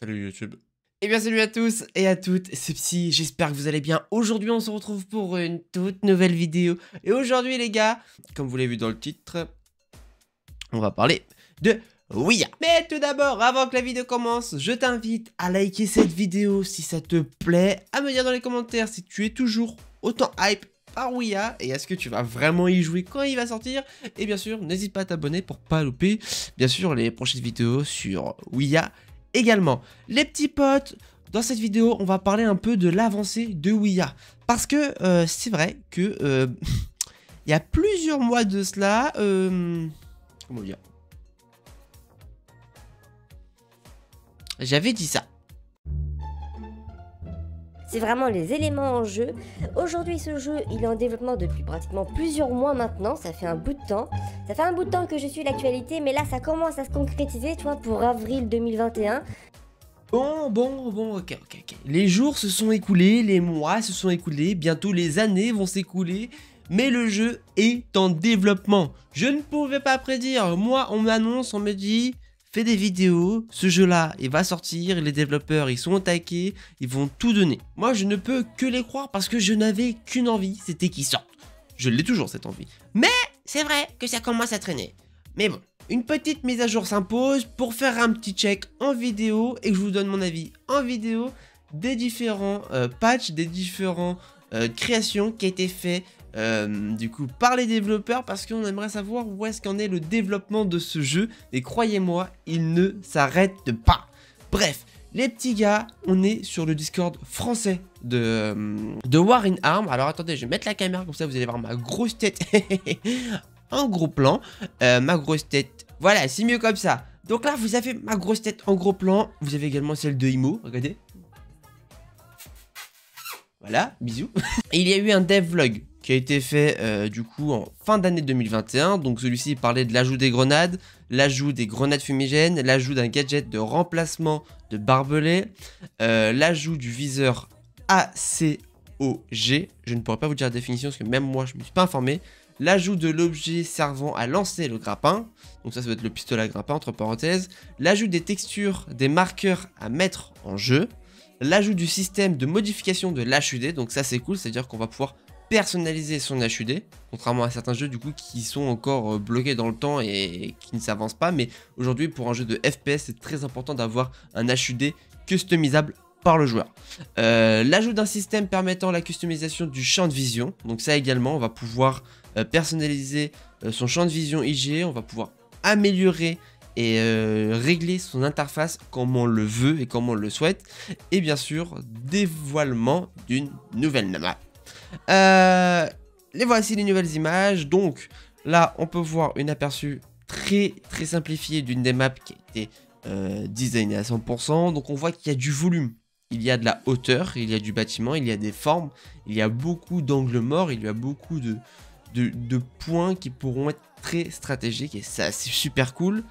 Salut YouTube. Eh bien salut à tous et à toutes, c'est Psy, j'espère que vous allez bien. Aujourd'hui on se retrouve pour une toute nouvelle vidéo. Et aujourd'hui les gars, comme vous l'avez vu dans le titre, on va parler de Ouya. Mais tout d'abord, avant que la vidéo commence, je t'invite à liker cette vidéo si ça te plaît, à me dire dans les commentaires si tu es toujours autant hype par Ouya et est-ce que tu vas vraiment y jouer quand il va sortir et bien sûr n'hésite pas à t'abonner pour pas louper bien sûr les prochaines vidéos sur Ouya également. Les petits potes, dans cette vidéo, on va parler un peu de l'avancée de Ouya. Parce que euh, c'est vrai que euh, il y a plusieurs mois de cela, euh, comment dire? J'avais dit ça. C'est vraiment les éléments en jeu. Aujourd'hui, ce jeu, il est en développement depuis pratiquement plusieurs mois maintenant. Ça fait un bout de temps. Ça fait un bout de temps que je suis l'actualité, mais là, ça commence à se concrétiser, tu vois, pour avril 2021. Bon, bon, bon, ok, ok, ok. Les jours se sont écoulés, les mois se sont écoulés, bientôt les années vont s'écouler, mais le jeu est en développement. Je ne pouvais pas prédire. Moi, on m'annonce, on me dit, fais des vidéos, ce jeu-là, il va sortir, les développeurs, ils sont attaqués, ils vont tout donner. Moi, je ne peux que les croire parce que je n'avais qu'une envie, c'était qu'ils sortent. Je l'ai toujours cette envie. Mais c'est vrai que ça commence à traîner. Mais bon, une petite mise à jour s'impose pour faire un petit check en vidéo et que je vous donne mon avis en vidéo des différents euh, patchs, des différents euh, créations qui a été fait euh, du coup par les développeurs parce qu'on aimerait savoir où est-ce qu'en est le développement de ce jeu. Et croyez-moi il ne s'arrête pas. Bref les petits gars on est sur le discord français de, euh, de War in Arm alors attendez je vais mettre la caméra comme ça vous allez voir ma grosse tête. En gros plan. Euh, ma grosse tête. Voilà c'est mieux comme ça. Donc là vous avez ma grosse tête en gros plan. Vous avez également celle de Imo. Regardez. Voilà, bisous. il y a eu un devlog qui a été fait euh, du coup en fin d'année 2021. Donc celui-ci parlait de l'ajout des grenades, l'ajout des grenades fumigènes, l'ajout d'un gadget de remplacement de barbelé, euh, l'ajout du viseur ACOG. Je ne pourrais pas vous dire la définition parce que même moi je ne me suis pas informé. L'ajout de l'objet servant à lancer le grappin, donc ça ça va être le pistolet à grappin entre parenthèses, l'ajout des textures, des marqueurs à mettre en jeu, l'ajout du système de modification de l'HUD, donc ça c'est cool, c'est-à-dire qu'on va pouvoir personnaliser son HUD, contrairement à certains jeux du coup qui sont encore euh, bloqués dans le temps et qui ne s'avancent pas, mais aujourd'hui pour un jeu de FPS c'est très important d'avoir un HUD customisable par le joueur. Euh, l'ajout d'un système permettant la customisation du champ de vision, donc ça également on va pouvoir euh, personnaliser son champ de vision IG, on va pouvoir améliorer et régler son interface comme on le veut et comme on le souhaite. Et bien sûr, dévoilement d'une nouvelle map. Euh, les voici les nouvelles images. Donc là, on peut voir une aperçu très très simplifié d'une des maps qui a été euh, designée à 100%. Donc on voit qu'il y a du volume. Il y a de la hauteur, il y a du bâtiment, il y a des formes, il y a beaucoup d'angles morts, il y a beaucoup de, de, points qui pourront être très stratégiques et ça c'est super cool.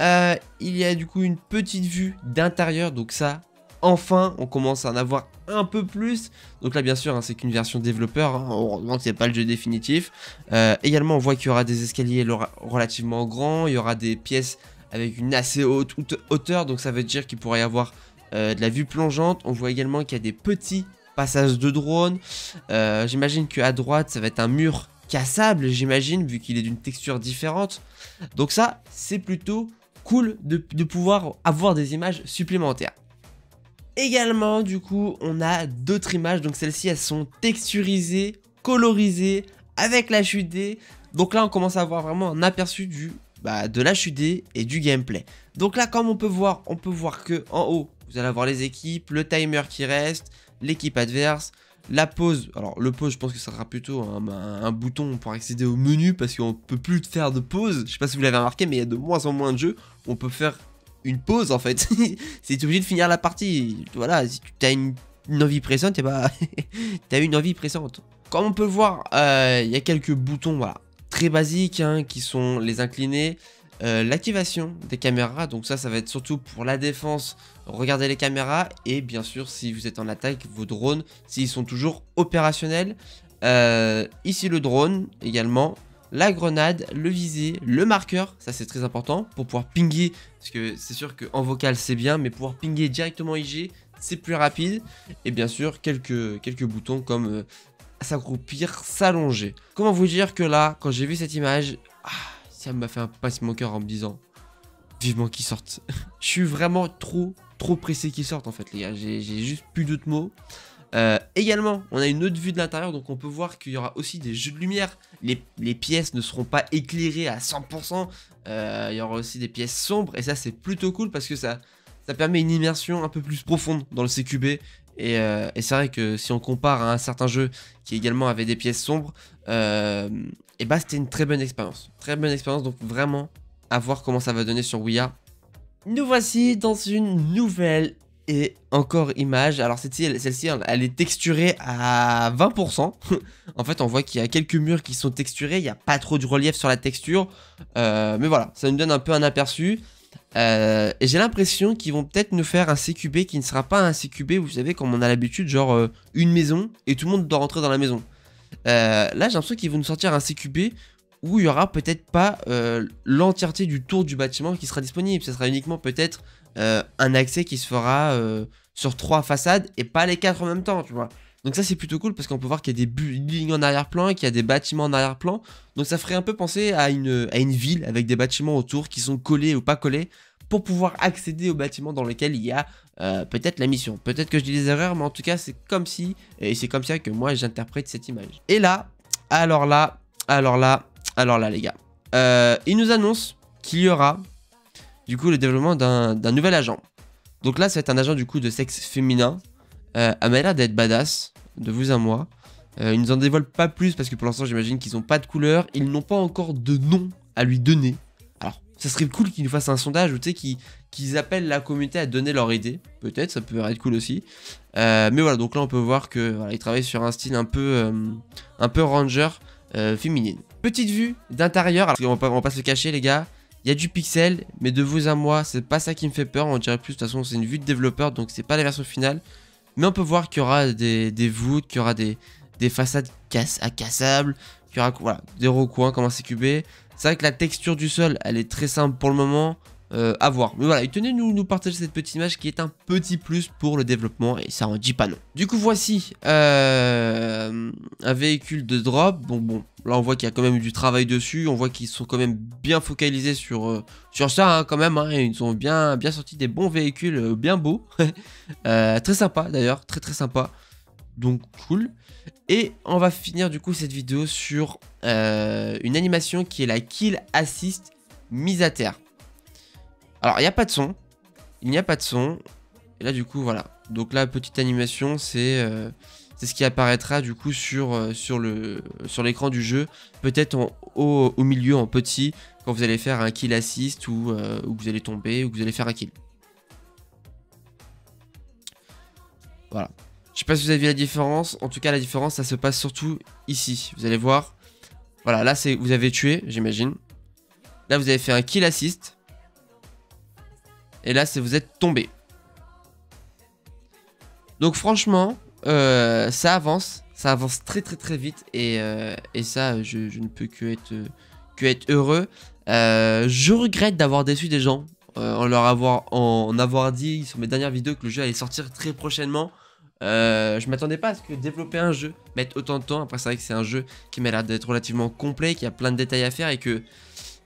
Euh, il y a du coup une petite vue d'intérieur, donc ça, enfin, on commence à en avoir un peu plus. Donc là, bien sûr, hein, c'est qu'une version développeur. Hein. Heureusement que pas le jeu définitif. Euh, également, on voit qu'il y aura des escaliers relativement grands. Il y aura des pièces avec une assez haute hauteur. Donc ça veut dire qu'il pourrait y avoir euh, de la vue plongeante. On voit également qu'il y a des petits passages de drones. Euh, j'imagine qu'à droite, ça va être un mur cassable, j'imagine, vu qu'il est d'une texture différente. Donc ça, c'est plutôt cool de pouvoir avoir des images supplémentaires. Également, du coup, on a d'autres images. Donc celles-ci, elles sont texturisées, colorisées, avec l'HUD. Donc là, on commence à avoir vraiment un aperçu du, bah, de l'HUD et du gameplay. Donc là, comme on peut voir, on peut voir que en haut, vous allez avoir les équipes, le timer qui reste, l'équipe adverse, la pause. Alors le pause, je pense que ça sera plutôt un, bouton pour accéder au menu parce qu'on peut plus faire de pause. Je sais pas si vous l'avez remarqué, mais il y a de moins en moins de jeux. On peut faire une pause en fait. c'est obligé de finir la partie. Voilà, si tu as une, envie pressante, et bah t'as une envie pressante. Comme on peut le voir, euh, il y a quelques boutons voilà, très basiques hein, qui sont les inclinés. Euh, l'activation des caméras, donc ça, ça va être surtout pour la défense, regardez les caméras, et bien sûr, si vous êtes en attaque, vos drones, s'ils sont toujours opérationnels. Euh, ici le drone également, la grenade, le visé, le marqueur, ça c'est très important pour pouvoir pinguer, parce que c'est sûr qu'en vocal c'est bien, mais pouvoir pinguer directement IG, c'est plus rapide. Et bien sûr, quelques, quelques boutons comme euh, s'accroupir, s'allonger. Comment vous dire que là, quand j'ai vu cette image, ah, ça m'a fait un passe mon cœur en me disant vivement qu'ils sortent. Je suis vraiment trop, trop pressé qu'ils sortent en fait, les gars. J'ai juste plus d'autres mots. Euh, également, on a une autre vue de l'intérieur, donc on peut voir qu'il y aura aussi des jeux de lumière. Les, pièces ne seront pas éclairées à 100%. Euh, il y aura aussi des pièces sombres, et ça c'est plutôt cool parce que ça, permet une immersion un peu plus profonde dans le CQB. Euh, et, c'est vrai que si on compare à un certain jeu qui également avait des pièces sombres, et bah c'était une très bonne expérience. Très bonne expérience, donc vraiment à voir comment ça va donner sur Ouya. Nous voici dans une nouvelle et encore image. Alors celle-ci, elle, est texturée à 20%. en fait, on voit qu'il y a quelques murs qui sont texturés. Il n'y a pas trop de relief sur la texture. Euh, mais voilà, ça nous donne un peu un aperçu. Euh, j'ai l'impression qu'ils vont peut-être nous faire un CQB qui ne sera pas un CQB, vous savez, comme on a l'habitude, genre euh, une maison et tout le monde doit rentrer dans la maison. là, j'ai l'impression qu'ils vont nous sortir un CQB où il y aura peut-être pas l'entièreté du tour du bâtiment qui sera disponible. Ce sera uniquement peut-être euh, un accès qui se fera euh, sur trois façades et pas les quatre en même temps, tu vois. Donc ça c'est plutôt cool parce qu'on peut voir qu'il y a des buildings en arrière-plan et qu'il y a des bâtiments en arrière-plan. Donc ça ferait un peu penser à une, à une ville avec des bâtiments autour qui sont collés ou pas collés pour pouvoir accéder aux bâtiments dans lesquels il y a euh, peut-être la mission. Peut-être que je dis des erreurs, mais en tout cas c'est comme si, et c'est comme ça que moi j'interprète cette image. Et là, alors là, alors là, alors là les gars, il nous annonce qu'il y aura du coup le développement d'un nouvel agent. Donc là, c'est un agent du coup de sexe féminin. Euh, elle d'être badass, de vous à moi. Euh, ils nous en dévoilent pas plus parce que pour l'instant, j'imagine qu'ils n'ont pas de couleur. Ils n'ont pas encore de nom à lui donner. Alors, ça serait cool qu'ils nous fassent un sondage ou tu sais qu'ils appellent la communauté à donner leur idée. Peut-être, ça peut être cool aussi. Euh, mais voilà, donc là, on peut voir que travaillent sur un style un peu, euh, un peu ranger féminine. Petite vue d'intérieur. On va, pas se cacher, les gars. Il y a du pixel, mais de vous à moi, c'est pas ça qui me fait peur. On dirait plus, de toute façon, c'est une vue de développeur, donc c'est pas la version finale. Mais on peut voir qu'il y aura des, voûtes, qu'il y aura des, des façades casse, à cassables, qu'il y aura des recoins comme un CQB. C'est vrai que la texture du sol, elle est très simple pour le moment. Euh, à voir. Mais voilà, tenez nous, nous partager cette petite image qui est un petit plus pour le développement et ça en dit pas non. Du coup, voici euh, un véhicule de drop. Bon, bon, là on voit qu'il y a quand même du travail dessus. On voit qu'ils sont quand même bien focalisés sur, euh, ça hein, quand même. Hein. ils ont bien, bien sorti des bons véhicules, bien beaux. très sympa d'ailleurs, très très sympa. Donc cool. Et on va finir du coup cette vidéo sur une animation qui est la Kill Assist mise à terre. Alors, il n'y a pas de son. Il n'y a pas de son. Et là, du coup, voilà. Donc là, petite animation, c'est euh, ce qui apparaîtra du coup sur, euh, l'écran du jeu. Peut-être au, au, milieu, en petit, quand vous allez faire un kill assist ou, euh, ou vous allez tomber ou que vous allez faire un kill. Voilà. Je sais pas si vous avez vu la différence. En tout cas, la différence, ça se passe surtout ici. Vous allez voir. Voilà, là, c'est vous avez tué, j'imagine. Là, vous avez fait un kill assist. Et là, vous êtes tombé. Donc franchement, euh, ça avance. Ça avance très très très vite. Et, euh, ça, je, ne peux que être, que être heureux. Euh, je regrette d'avoir déçu des gens. en leur avoir, dit sur mes dernières vidéos que le jeu allait sortir très prochainement. je m'attendais pas à ce que développer un jeu mette autant de temps. Après, c'est vrai que c'est un jeu qui m'a l'air d'être relativement complet, qui a plein de détails à faire et que,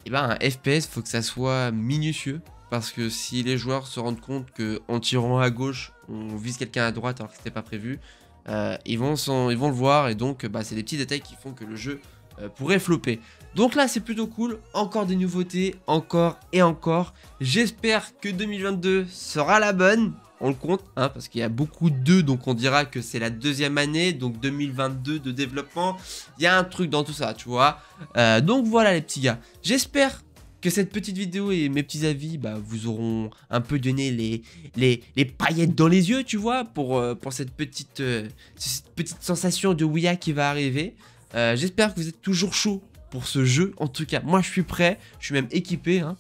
eh ben, un FPS, faut que ça soit minutieux. Parce que si les joueurs se rendent compte qu'en tirant à gauche, on vise quelqu'un à droite alors que c'était pas prévu, euh, ils, vont ils vont le voir et donc bah, c'est des petits détails qui font que le jeu euh, pourrait flopper. Donc là c'est plutôt cool, encore des nouveautés, encore et encore. J'espère que 2022 sera la bonne, on le compte, hein, parce qu'il y a beaucoup de donc on dira que c'est la deuxième année, donc 2022 de développement. Il y a un truc dans tout ça, tu vois. Euh, donc voilà les petits gars, j'espère cette petite vidéo et mes petits avis bah, vous auront un peu donné les, les, paillettes dans les yeux, tu vois, pour, euh, pour cette, petite, euh, cette petite sensation de Ouya qui va arriver. Euh, j'espère que vous êtes toujours chaud pour ce jeu. En tout cas, moi je suis prêt, je suis même équipé hein,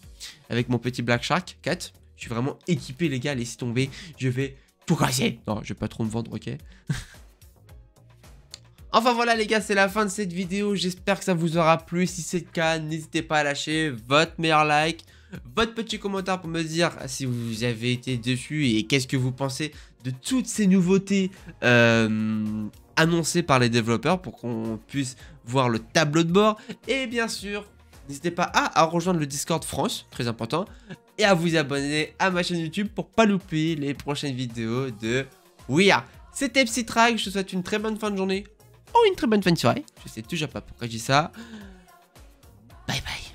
avec mon petit Black Shark 4. Je suis vraiment équipé les gars, laissez tomber, je vais tout casser. Non, je vais pas trop me vendre, ok? Enfin voilà les gars, c'est la fin de cette vidéo, j'espère que ça vous aura plu, si c'est le cas, n'hésitez pas à lâcher votre meilleur like, votre petit commentaire pour me dire si vous avez été dessus et qu'est-ce que vous pensez de toutes ces nouveautés euh, annoncées par les développeurs pour qu'on puisse voir le tableau de bord. Et bien sûr, n'hésitez pas à, rejoindre le Discord France, très important, et à vous abonner à ma chaîne YouTube pour pas louper les prochaines vidéos de Weir. C'était Psytrack, je te souhaite une très bonne fin de journée ou une très bonne fin de soirée. Je sais toujours pas pourquoi je dis ça. Bye bye.